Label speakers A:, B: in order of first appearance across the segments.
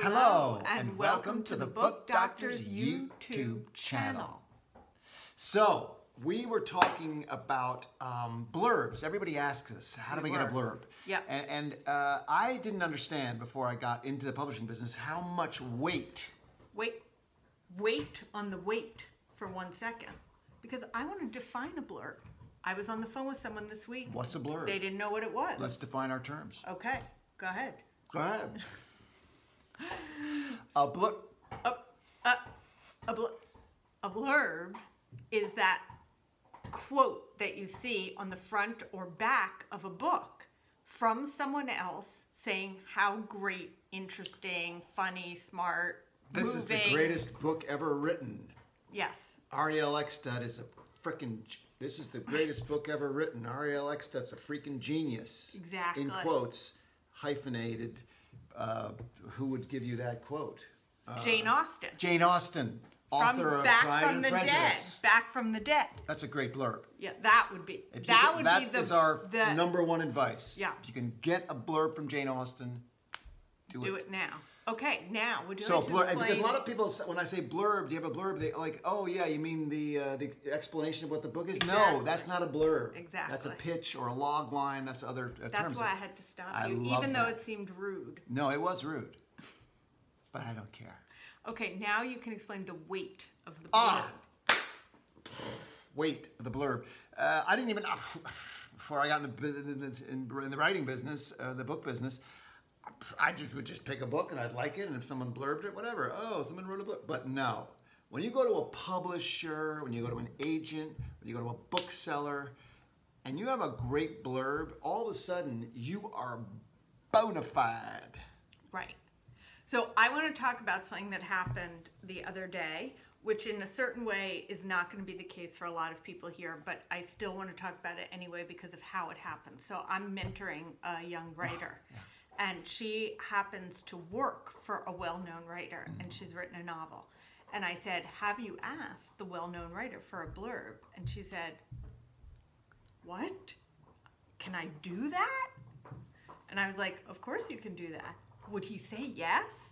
A: Hello, and welcome to the Book Doctors YouTube channel. So, we were talking about um, blurbs. Everybody asks us, how do we,
B: We
A: get a blurb?
B: Yeah.
A: And, and uh, I didn't understand before I got into the publishing business how much weight.
B: Wait, wait on the wait for one second, because I want to define a blurb. I was on the phone with someone this week.
A: What's a blurb?
B: They didn't know what it was.
A: Let's define our terms.
B: Okay, go ahead.
A: Go ahead. a blurb.
B: A, bl- a blurb is that quote that you see on the front or back of a book from someone else saying how great, interesting, funny, smart,
A: This is the greatest book ever written.
B: Yes.
A: Arielle Eckstut is a freaking. This is the greatest book ever written. Arielle Eckstut's a freaking genius.
B: Exactly.
A: In quotes, hyphenated. Uh, who would give you that quote?
B: Jane Austen.
A: Jane Austen,
B: from
A: author of
B: back
A: Pride
B: from
A: and
B: the dead. Back from the dead.
A: That's a great blurb.
B: Yeah, that would be.
A: If
B: that
A: can-
B: would
A: that
B: be the
A: is our
B: the,
A: number one advice.
B: Yeah.
A: If you can get a blurb from Jane Austen, do,
B: Do it now. Okay, now would you
A: So
B: like
A: and
B: explain?
A: because a lot of people, when I say blurb, do you have a blurb? They like, oh yeah, you mean the uh, the explanation of what the book is? No, that's not a blurb.
B: Exactly.
A: That's a pitch or a log line. That's other uh,
B: That's
A: terms.
B: why I had to stop
A: I
B: you, even though
A: that.
B: it seemed rude.
A: No, it was rude, but I don't care.
B: Okay, now you can explain the weight of the blurb.
A: Ah. Wait, the blurb. Uh, I didn't even before I got in the in the, in, in the writing business, uh, the book business. I just would just pick a book and I'd like it, and if someone blurbed it, whatever. Oh, someone wrote a book. But no, when you go to a publisher, when you go to an agent, when you go to a bookseller, and you have a great blurb, all of a sudden you are bona fide.
B: Right. So I want to talk about something that happened the other day, which in a certain way is not going to be the case for a lot of people here, but I still want to talk about it anyway because of how it happened. So I'm mentoring a young oh, writer. And she happens to work for a well known writer, and mm. she's written a novel. And I said, Have you asked the well known writer for a blurb? And she said, What? Can I do that? And I was like, Of course you can do that. Would he say yes?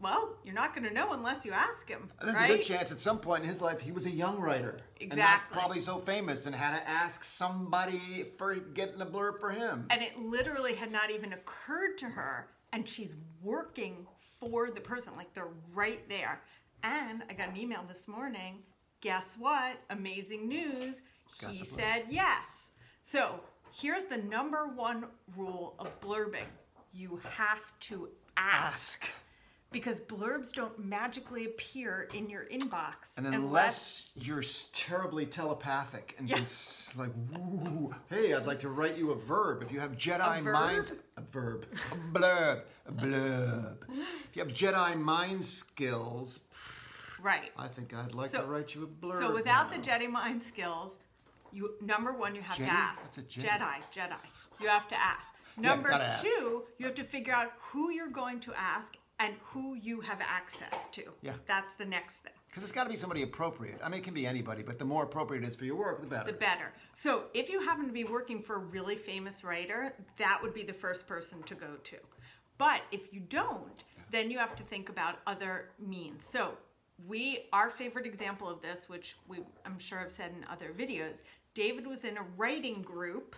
B: Well, you're not going to know unless you ask him.
A: There's
B: right?
A: a good chance at some point in his life he was a young writer. And not
B: Exactly.
A: probably so famous and had to ask somebody for getting a blurb for him.
B: And it literally had not even occurred to her. And she's working for the person, like they're right there. And I got an email this morning. Guess what? Amazing news.
A: Got
B: he said yes. So here's the number one rule of blurbing you have to ask.
A: Ask.
B: Because blurbs don't magically appear in your inbox
A: And unless you're terribly telepathic and
B: Yeah.
A: it's like, woo, hey, I'd like to write you a verb. If you have Jedi mind, a verb, a blurb, a blurb. If you have Jedi mind skills,
B: right.
A: I think I'd like
B: So-
A: to write you a blurb.
B: So without the. Jedi mind skills, you number one you have
A: Jedi?
B: to ask.
A: Jedi?
B: Jedi, Jedi. You have to ask. Number
A: ask.
B: two, you have to figure out who you're going to ask and who you have access to.
A: Yeah.
B: That's the next thing.
A: Because it's got to be somebody appropriate. I mean, it can be anybody, but the more appropriate it is for your work, the better.
B: The better. So if you happen to be working for a really famous writer, that would be the first person to go to. But if you don't, then you have to think about other means. So we, our favorite example of this, which we, I'm sure I've said in other videos, David was in a writing group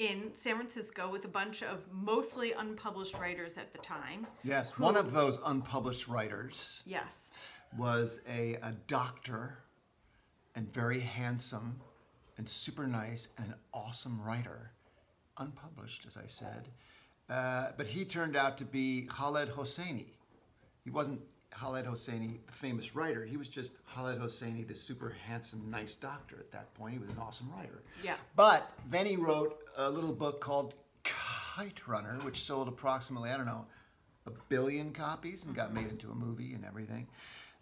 B: in San Francisco with a bunch of mostly unpublished writers at the time.
A: Yes, one of those unpublished writers
B: Yes.
A: was a, a doctor and very handsome and super nice and an awesome writer. Unpublished, as I said. Uh, but he turned out to be Khaled Hosseini. He wasn't Khaled Hosseini, the famous writer. He was just Khaled Hosseini, the super handsome, nice doctor at that point. He was an awesome writer.
B: Yeah.
A: But then he wrote a little book called Kite Runner, which sold approximately, I don't know, a billion copies and got mm-hmm. made into a movie and everything.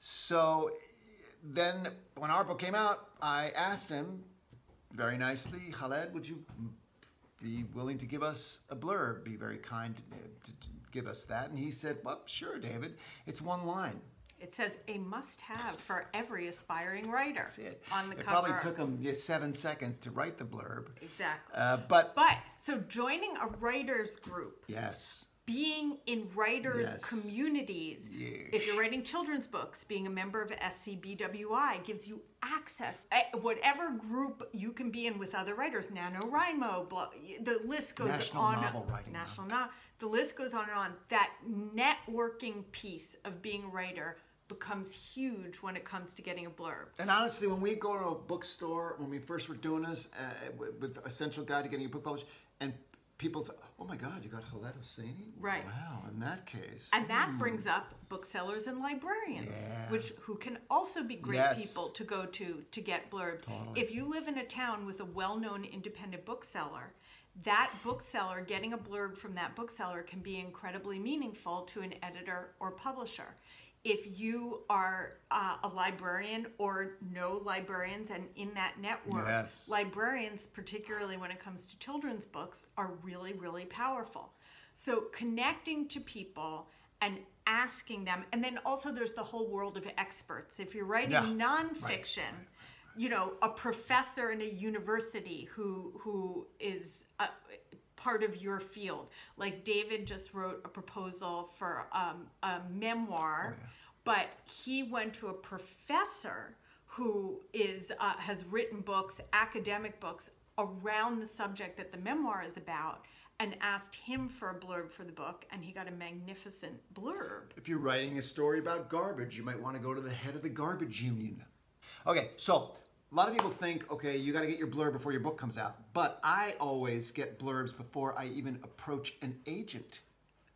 A: So then when our book came out, I asked him very nicely, Khaled, would you be willing to give us a blurb? Be very kind to, to, to give us that. And he said, well, sure, David. It's one line.
B: It says a must-have for every aspiring writer
A: That's it.
B: on the
A: it
B: cover.
A: probably took him yeah, seven seconds to write the blurb.
B: exactly.
A: Uh, but
B: But so joining a writers group
A: yes,
B: being in writers'
A: Yes.
B: communities.
A: Yes.
B: If you're writing children's books, being a member of SCBWI gives you access. eh, Whatever group you can be in with other writers, NaNoWriMo, blah, the list goes
A: National
B: on.
A: Novel Writing
B: National no, the list goes on and on. That networking piece of being a writer becomes huge when it comes to getting a blurb.
A: And honestly, when we go to a bookstore, when we first were doing this uh, with- with Essential Guide to Getting Your Book Published, and people thought, oh my God, you got Khaled Hosseini?
B: Right.
A: Wow, in that case.
B: And that hmm. brings up booksellers and librarians,
A: Yeah.
B: which who can also be great
A: Yes.
B: people to go to to get blurbs. If you live in a town with a well-known independent bookseller, that bookseller getting a blurb from that bookseller can be incredibly meaningful to an editor or publisher. If you are uh, a librarian or know librarians and in that network,
A: Yes.
B: librarians, particularly when it comes to children's books, are really, really powerful. So connecting to people and asking them, and then also there's the whole world of experts. If you're writing
A: Yeah.
B: nonfiction, you know, a professor in a university who who is a, part of your field. Like David just wrote a proposal for um, a memoir, but he went to a professor who is uh, has written books, academic books around the subject that the memoir is about, and asked him for a blurb for the book, and he got a magnificent blurb.
A: If you're writing a story about garbage, you might want to go to the head of the garbage union. Okay, so a lot of people think, okay, you got to get your blurb before your book comes out. But I always get blurbs before I even approach an agent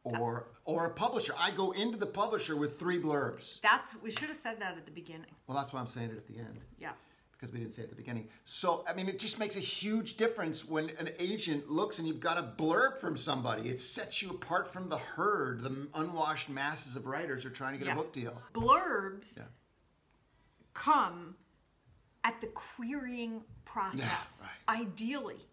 A: or or a publisher. I go into the publisher with three blurbs.
B: That's we should have said that at the beginning.
A: Well, that's why I'm saying it at the end.
B: Yeah.
A: because we didn't say it at the beginning. So, I mean, it just makes a huge difference when an agent looks and you've got a blurb from somebody. It sets you apart from the herd, the unwashed masses of writers who are trying to get
B: Yeah.
A: a book deal.
B: Blurbs
A: Yeah.
B: come at the querying process.
A: right.
B: Ideally,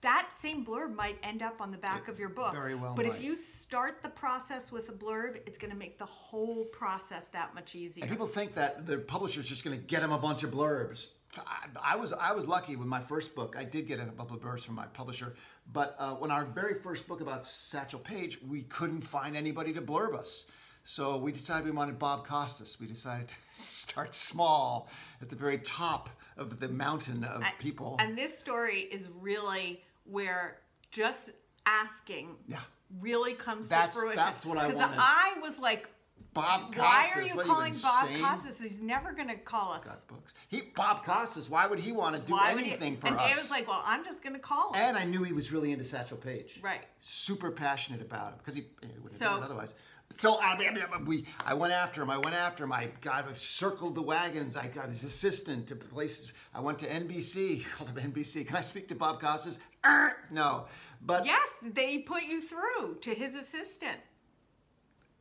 B: that same blurb might end up on the back of your book.
A: very well
B: But if you start the process with a blurb, it's going to make the whole process that much easier.
A: And people think that the publisher's just going to get them a bunch of blurbs. I, I was I was lucky with my first book. I did get a couple of blurbs from my publisher, but uh, when our very first book about Satchel Paige, we couldn't find anybody to blurb us. So we decided we wanted Bob Costas. We decided to start small at the very top of the mountain of people.
B: And this story is really where just asking
A: Yeah.
B: really comes
A: That's-
B: to fruition.
A: that's what I wanted.
B: Because I was like,
A: Bob Costas.
B: why are you
A: what,
B: calling Bob? Costas? He's never going to call us.
A: Got books. He Bob Costas. Why would he want to do
B: Why would he-
A: anything for
B: and
A: us?
B: Dave was like, well, I'm just going to call him.
A: And I knew he was really into Satchel Paige.
B: Right.
A: Super passionate about him because he, eh, he would have
B: So-
A: done it otherwise. So I mean, I mean, we, I went after him. I went after him. I got I circled the wagons. I got his assistant to places. I went to NBC. Called him NBC. Can I speak to Bob Costas? Er, no, but
B: yes, they put you through to his assistant.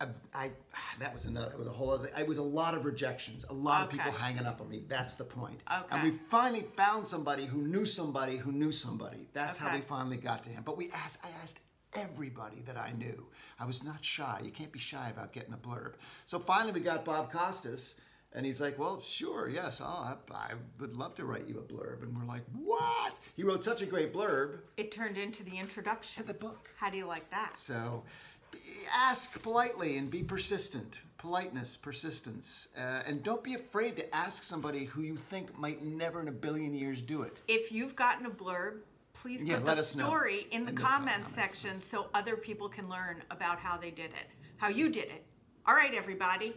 A: I, I that was another. It was a whole other. It was a lot of rejections. A lot of people hanging up on me. That's the point.
B: okay.
A: And we finally found somebody who knew somebody who knew somebody. That's how we finally got to him. But we asked. I asked everybody that I knew. I was not shy. You can't be shy about getting a blurb. So finally, we got Bob Costas. And he's like, well, sure, yes, I'll, I would love to write you a blurb. And we're like, what? He wrote such a great blurb
B: It turned into the introduction.
A: to the book.
B: How do you like that?
A: So be- ask politely and be persistent. Politeness, persistence. Uh, and don't be afraid to ask somebody who you think might never in a billion years do it.
B: If you've gotten a blurb, please
A: Yeah,
B: put
A: let
B: the
A: us know
B: story in the
A: in the
B: comment
A: comments,
B: section
A: please.
B: so other people can learn about how they did it, how you did it. All right, everybody.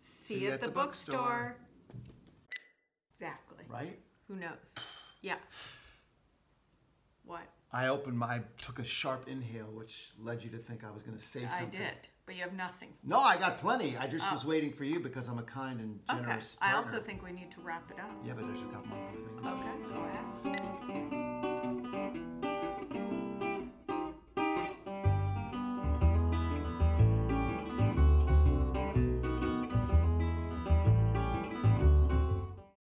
B: See, you at, the, bookstore. Exactly.
A: Right?
B: Who knows? Yeah. What?
A: I opened my, I took a sharp inhale, which led you to think I was going to say something.
B: I did, but you have nothing.
A: No, I got plenty. I just was oh. waiting for you because I'm a kind and generous
B: Okay.
A: generous
B: I also think we need to wrap it up.
A: Yeah, but there's a couple more things.
B: Okay, go ahead.